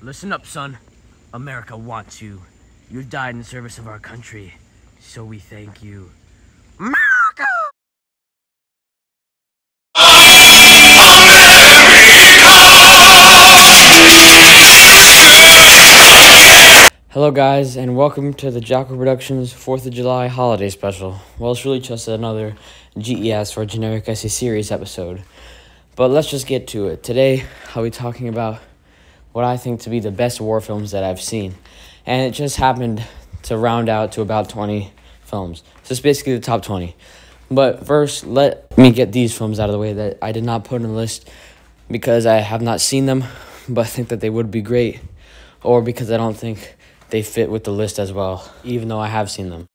Listen up, son. America wants you. You died in service of our country, so we thank you. Hello, guys, and welcome to the Jackel Productions 4th of July holiday special. Well, it's really just another GES or Generic Essay Series episode. But let's just get to it. Today, I'll be talking about what I think to be the best war films that I've seen. And it just happened to round out to about 20 films. So it's basically the top 20. But first, let me get these films out of the way that I did not put on the list because I have not seen them, but think that they would be great, or because I don't think they fit with the list as well, even though I have seen them.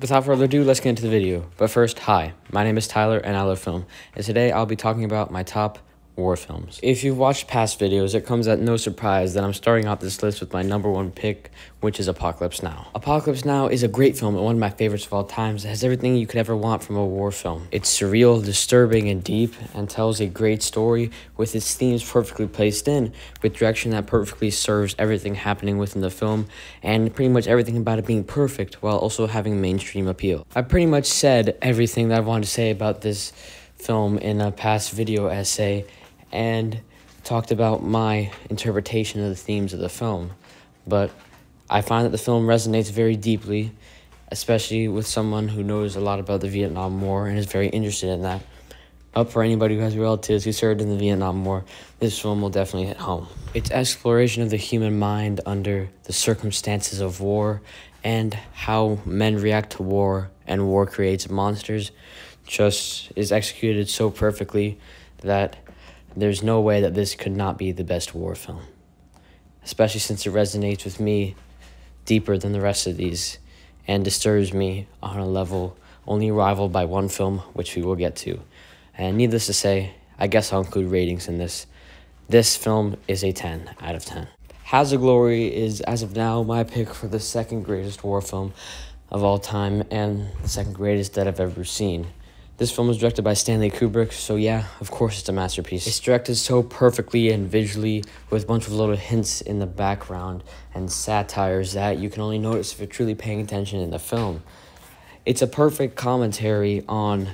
Without further ado, let's get into the video. But first, hi, my name is Tyler and I love film, and today I'll be talking about my top war films. If you've watched past videos, it comes at no surprise that I'm starting off this list with my number one pick, which is Apocalypse Now. Apocalypse Now is a great film and one of my favorites of all times. It has everything you could ever want from a war film. It's surreal, disturbing, and deep, and tells a great story with its themes perfectly placed in, with direction that perfectly serves everything happening within the film, and pretty much everything about it being perfect while also having mainstream appeal. I pretty much said everything that I wanted to say about this film in a past video essay and talked about my interpretation of the themes of the film. But I find that the film resonates very deeply, especially with someone who knows a lot about the Vietnam War and is very interested in that. Up for anybody who has relatives who served in the Vietnam War, this film will definitely hit home. Its exploration of the human mind under the circumstances of war and how men react to war and war creates monsters just is executed so perfectly that there's no way that this could not be the best war film, especially since it resonates with me deeper than the rest of these and disturbs me on a level only rivaled by one film, which we will get to. And needless to say, I guess I'll include ratings in this. This film is a 10 out of 10. Paths of Glory is, as of now, my pick for the second greatest war film of all time and the second greatest that I've ever seen. This film was directed by Stanley Kubrick, so yeah, of course it's a masterpiece. It's directed so perfectly and visually with a bunch of little hints in the background and satires that you can only notice if you're truly paying attention in the film. It's a perfect commentary on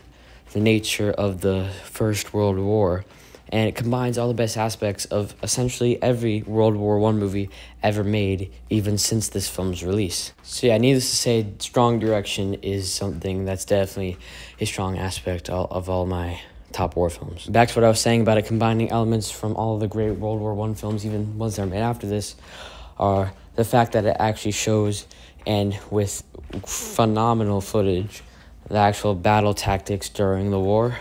the nature of the First World War and it combines all the best aspects of essentially every World War One movie ever made, even since this film's release. So yeah, needless to say, strong direction is something that's definitely a strong aspect of all my top war films. Back to what I was saying about it combining elements from all the great World War One films, even ones that are made after this, are the fact that it actually shows and with phenomenal footage the actual battle tactics during the war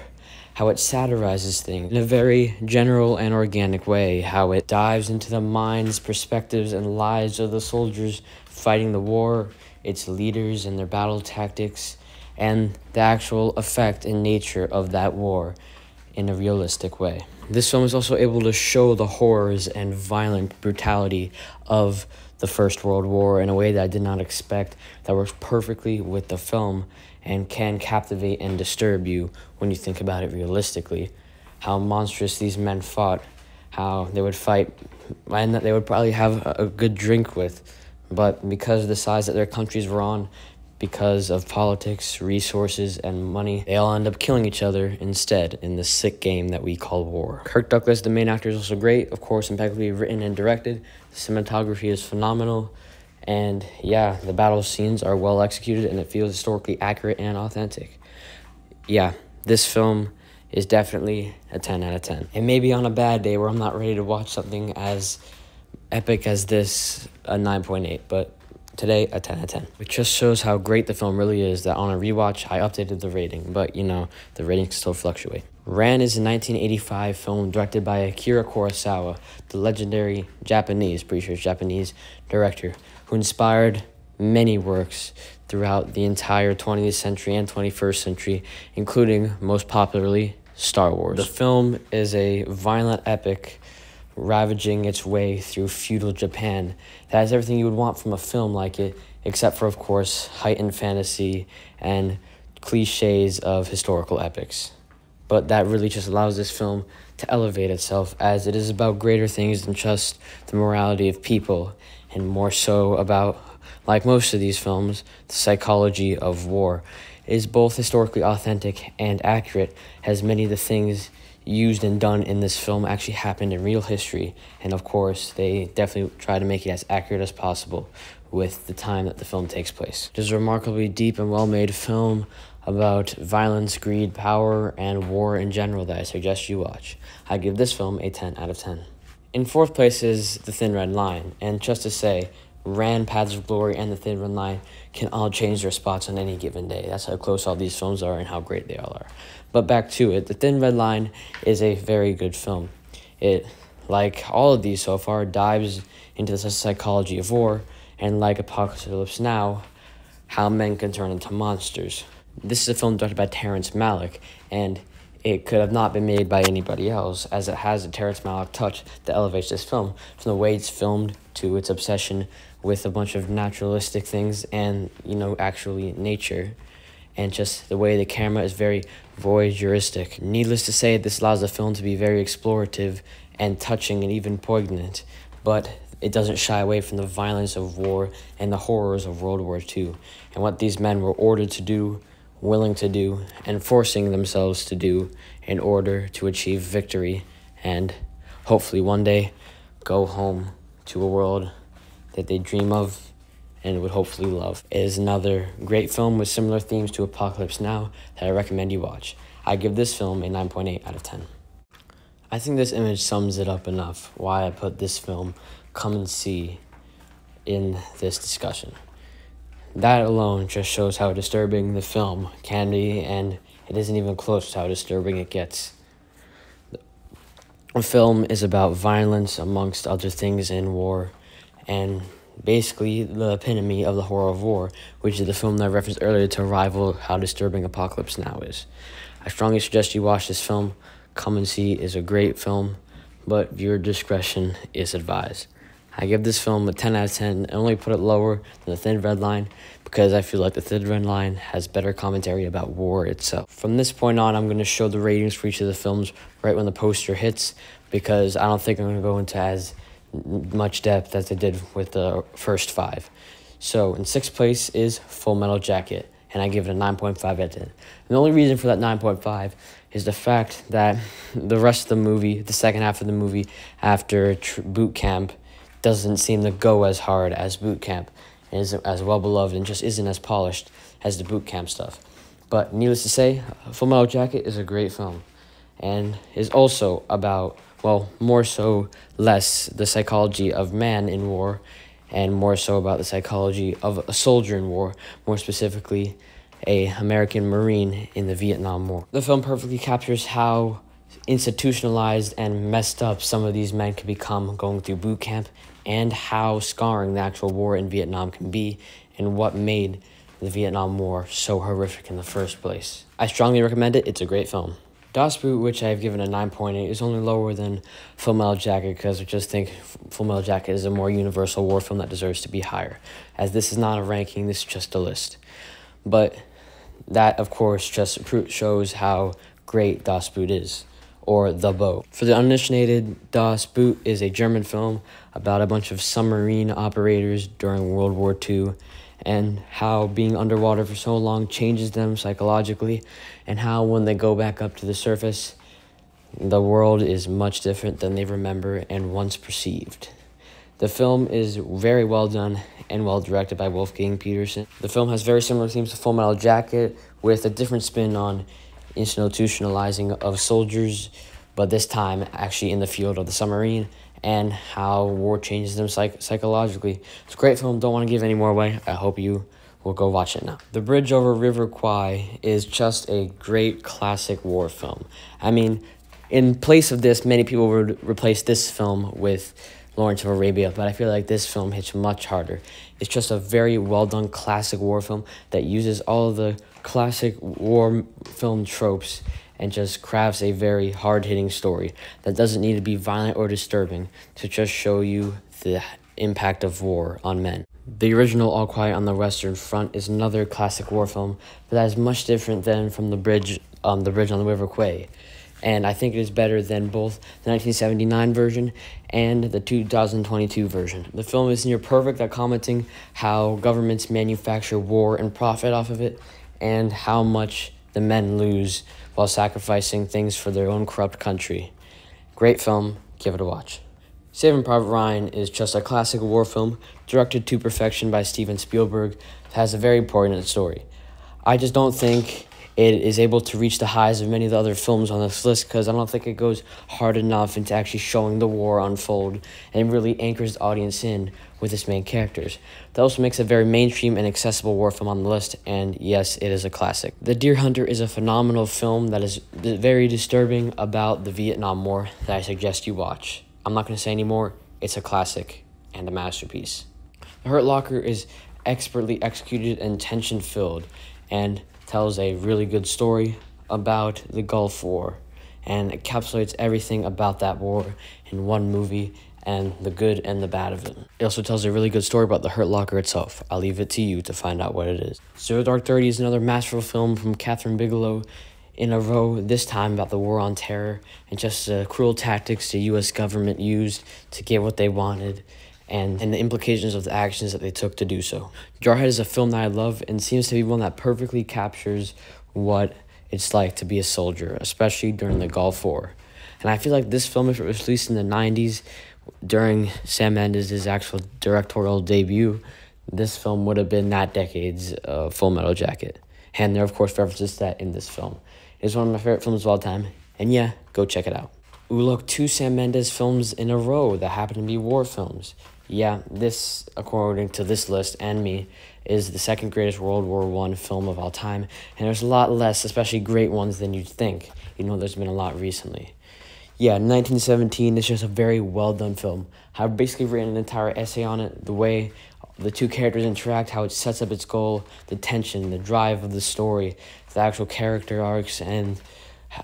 how it satirizes things in a very general and organic way, how it dives into the minds, perspectives, and lives of the soldiers fighting the war, its leaders and their battle tactics, and the actual effect and nature of that war in a realistic way. This film is also able to show the horrors and violent brutality of the First World War in a way that I did not expect that works perfectly with the film and can captivate and disturb you when you think about it realistically. How monstrous these men fought, how they would fight, and that they would probably have a good drink with, but because of the size that their countries were on, because of politics, resources, and money, they all end up killing each other instead in the sick game that we call war. Kirk Douglas, the main actor, is also great, of course, impeccably written and directed. The cinematography is phenomenal. And yeah, the battle scenes are well executed and it feels historically accurate and authentic. Yeah, this film is definitely a 10 out of 10. It may be on a bad day where I'm not ready to watch something as epic as this, a 9.8, but today a 10 out of 10. It just shows how great the film really is that on a rewatch I updated the rating, but you know, the ratings still fluctuate. Ran is a 1985 film directed by Akira Kurosawa, the legendary Japanese, pretty sure Japanese director who inspired many works throughout the entire 20th century and 21st century, including, most popularly, Star Wars. The film is a violent epic ravaging its way through feudal Japan. That has everything you would want from a film like it except for, of course, heightened fantasy and cliches of historical epics. But that really just allows this film to elevate itself as it is about greater things than just the morality of people and more so about, like most of these films, the psychology of war. Is both historically authentic and accurate, as many of the things used and done in this film actually happened in real history. And of course, they definitely try to make it as accurate as possible with the time that the film takes place. It is a remarkably deep and well made film about violence, greed, power, and war in general that I suggest you watch. I give this film a 10 out of 10. In fourth place is The Thin Red Line, and just to say, Ran, Paths of Glory, and The Thin Red Line can all change their spots on any given day. That's how close all these films are and how great they all are. But back to it, The Thin Red Line is a very good film. It, like all of these so far, dives into the psychology of war, and like Apocalypse Now, how men can turn into monsters. This is a film directed by Terrence Malick, and it could have not been made by anybody else, as it has a Terrence Malick touch that elevates this film, from the way it's filmed to its obsession with a bunch of naturalistic things and, you know, actually nature, and just the way the camera is very voyeuristic. Needless to say, this allows the film to be very explorative and touching and even poignant, but it doesn't shy away from the violence of war and the horrors of World War II, and what these men were ordered to do willing to do and forcing themselves to do in order to achieve victory and hopefully one day go home to a world that they dream of and would hopefully love. It is another great film with similar themes to Apocalypse Now that I recommend you watch. I give this film a 9.8 out of 10. I think this image sums it up enough why I put this film come and see in this discussion. That alone just shows how disturbing the film can be, and it isn't even close to how disturbing it gets. The film is about violence, amongst other things, in war, and basically the epitome of the horror of war, which is the film that I referenced earlier to rival how disturbing Apocalypse Now is. I strongly suggest you watch this film. Come and See is a great film, but viewer discretion is advised. I give this film a 10 out of 10. I only put it lower than The Thin Red Line because I feel like The Thin Red Line has better commentary about war itself. From this point on, I'm going to show the ratings for each of the films right when the poster hits because I don't think I'm going to go into as much depth as I did with the first five. So, in sixth place is Full Metal Jacket, and I give it a 9.5 out of 10. And the only reason for that 9.5 is the fact that the rest of the movie, the second half of the movie after boot camp, doesn't seem to go as hard as boot camp and isn't as well beloved and just isn't as polished as the boot camp stuff. But needless to say, Full Metal Jacket is a great film and is also about, well, more so less the psychology of man in war and more so about the psychology of a soldier in war, more specifically a American Marine in the Vietnam War. The film perfectly captures how institutionalized and messed up some of these men can become going through boot camp and how scarring the actual war in Vietnam can be and what made the Vietnam War so horrific in the first place. I strongly recommend it. It's a great film. Das Boot, which I've given a 9.8, is only lower than Full Metal Jacket because I just think Full Metal Jacket is a more universal war film that deserves to be higher. As this is not a ranking, this is just a list. But that, of course, just shows how great Das Boot is or The Boat. For the uninitiated, Das Boot is a German film about a bunch of submarine operators during World War II and how being underwater for so long changes them psychologically and how when they go back up to the surface, the world is much different than they remember and once perceived. The film is very well done and well directed by Wolfgang Petersen. The film has very similar themes to Full Metal Jacket with a different spin on institutionalizing of soldiers, but this time actually in the field of the submarine and how war changes them psych- psychologically. It's a great film. Don't want to give any more away. I hope you will go watch it now. The Bridge Over River Kwai is just a great classic war film. I mean, in place of this, many people would replace this film with Lawrence of Arabia, but I feel like this film hits much harder. It's just a very well done classic war film that uses all the classic war film tropes and just crafts a very hard hitting story that doesn't need to be violent or disturbing to just show you the impact of war on men. The original All Quiet on the Western Front is another classic war film, but that is much different than from the bridge, um, the bridge on the River Kwai and I think it is better than both the 1979 version and the 2022 version. The film is near perfect at commenting how governments manufacture war and profit off of it, and how much the men lose while sacrificing things for their own corrupt country. Great film, give it a watch. Saving Private Ryan is just a classic war film directed to perfection by Steven Spielberg that has a very important story. I just don't think it is able to reach the highs of many of the other films on this list because I don't think it goes hard enough into actually showing the war unfold and really anchors the audience in with its main characters. That also makes a very mainstream and accessible war film on the list, and yes, it is a classic. The Deer Hunter is a phenomenal film that is very disturbing about the Vietnam War that I suggest you watch. I'm not going to say anymore, it's a classic and a masterpiece. The Hurt Locker is expertly executed and tension filled, and tells a really good story about the Gulf War and encapsulates everything about that war in one movie and the good and the bad of it. It also tells a really good story about the Hurt Locker itself. I'll leave it to you to find out what it is. Zero Dark Thirty is another masterful film from Kathryn Bigelow in a row, this time about the war on terror and just the cruel tactics the U.S. government used to get what they wanted and, and the implications of the actions that they took to do so. Jarhead is a film that I love and seems to be one that perfectly captures what it's like to be a soldier, especially during the Gulf War. And I feel like this film, if it was released in the 90s during Sam Mendes' actual directorial debut, this film would have been that decade's uh, Full Metal Jacket. And there, of course, references that in this film. It's one of my favorite films of all time. And yeah, go check it out. We look two Sam Mendes films in a row that happen to be war films. Yeah, this, according to this list and me, is the second greatest World War One film of all time, and there's a lot less, especially great ones, than you'd think. You know, there's been a lot recently. Yeah, 1917 is just a very well done film. I've basically written an entire essay on it, the way the two characters interact, how it sets up its goal, the tension, the drive of the story, the actual character arcs, and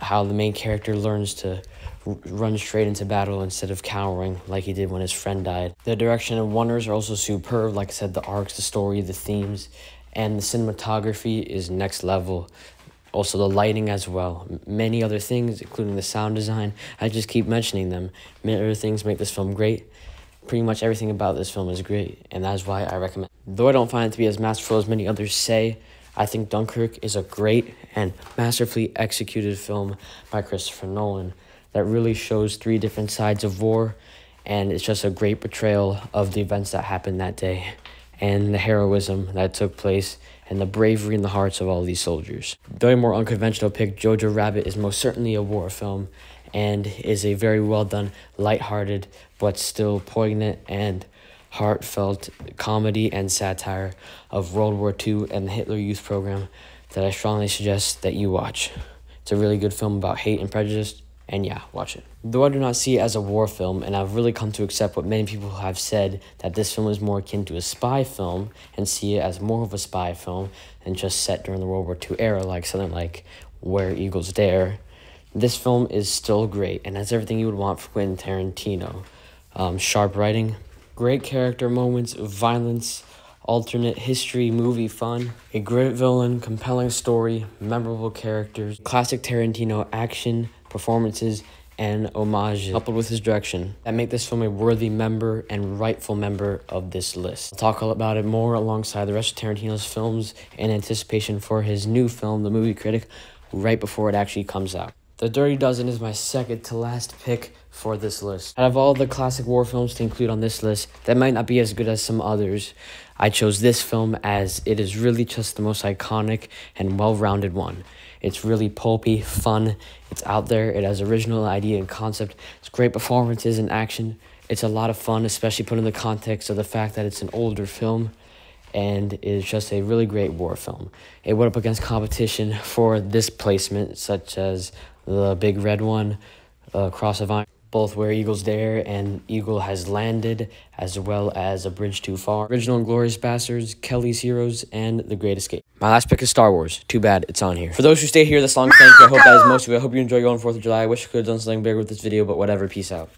how the main character learns to run straight into battle instead of cowering like he did when his friend died. The direction and wonders are also superb. Like I said, the arcs, the story, the themes, and the cinematography is next level. Also, the lighting as well. Many other things, including the sound design. I just keep mentioning them. Many other things make this film great. Pretty much everything about this film is great, and that is why I recommend. Though I don't find it to be as masterful as many others say, I think Dunkirk is a great and masterfully executed film by Christopher Nolan that really shows three different sides of war, and it's just a great portrayal of the events that happened that day and the heroism that took place and the bravery in the hearts of all these soldiers. Though a more unconventional pick, Jojo Rabbit is most certainly a war film and is a very well done, light-hearted, but still poignant and heartfelt comedy and satire of World War II and the Hitler Youth Program that I strongly suggest that you watch. It's a really good film about hate and prejudice and yeah, watch it. Though I do not see it as a war film, and I've really come to accept what many people have said that this film is more akin to a spy film and see it as more of a spy film than just set during the World War II era, like something like Where Eagles Dare. This film is still great and has everything you would want from Quentin Tarantino. Um, sharp writing, great character moments, violence, alternate history movie fun, a great villain, compelling story, memorable characters, classic Tarantino action, performances, and homages, coupled with his direction, that make this film a worthy member and rightful member of this list. I'll talk about it more alongside the rest of Tarantino's films in anticipation for his new film, The Movie Critic, right before it actually comes out. The Dirty Dozen is my second to last pick for this list. Out of all the classic war films to include on this list, that might not be as good as some others, I chose this film as it is really just the most iconic and well-rounded one. It's really pulpy, fun, it's out there, it has original idea and concept, it's great performances and action. It's a lot of fun, especially put in the context of the fact that it's an older film and is just a really great war film. It went up against competition for this placement, such as the Big Red One, uh, Cross of Iron, both Where Eagles Dare and Eagle Has Landed, as well as A Bridge Too Far, Original Inglourious Basterds, Kelly's Heroes, and The Great Escape. My last pick is Star Wars. Too bad it's on here. For those who stay here this long, thank you. I hope that is most of you. I hope you enjoy your 4th of July. I wish I could have done something bigger with this video, but whatever. Peace out.